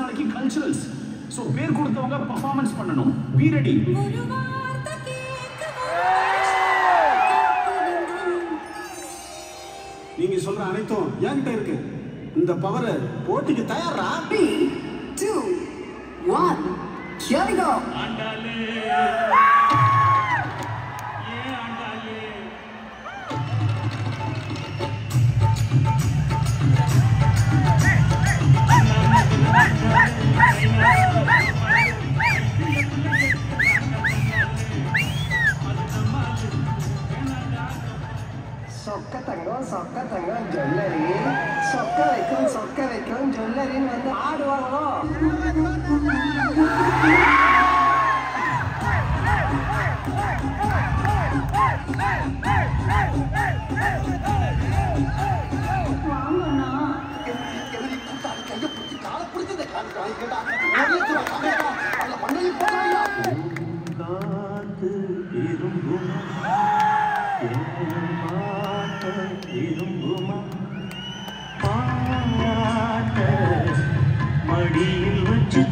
நாளைக்கு culturals so பேர் கொடுத்தவங்க பர்ஃபார்மன்ஸ் பண்ணணும். பி ரெடி நீங்க சொல்ற அனைத்தும் என்கிட்ட இருக்கு. இந்த பவர் போட்டிக்கு தயாரா Three, two, one. Here we go. சொக்க தங்கம் சொக்க தங்கம் ஜுவல்லரி. சொக்க வைக்கும் சொக்க வைக்கும் ஜுவல்லரின்னு வந்து ஆடுவாங்களோ இரும்புமா ஏமாற்ற பாட்ட மடியில் வச்சு